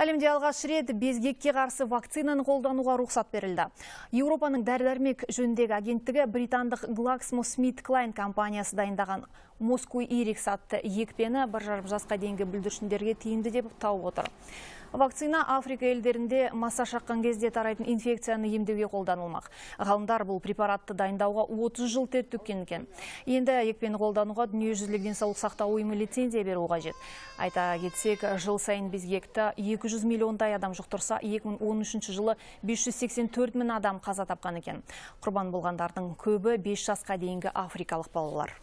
Әлемде алғаш рет безгекке қарсы вакцинаны қолдануға рұқсат берілді. Еуропаның дәрі-дәрмек жөніндегі агенттігі британдық GlaxoSmithKline компаниясы дайындаған Москвы Ирикс атты екпені бір жарым жасқа дейінгі бүлдіршіндерге тиімді деп тауып отыр. Вакцина Африка елдерінде маса шаққан кезде тарайтын инфекцияны емдеуге қолданылмақ. Ғалымдар бұл препаратты дайындауға 30 жыл төккен екен. Енді екпені қолдануға дүниежүзілік денсаулық сақтау ұйымы лицензия беру қажет. Айта кетсек, жыл сайын безгекті 200 миллиондай адам жұқтырса, 2013 жылы 584 мың адам қаза тапқан екен. Құрбан болғандардың көбі 5 жасқа дейінгі африкалық балалар.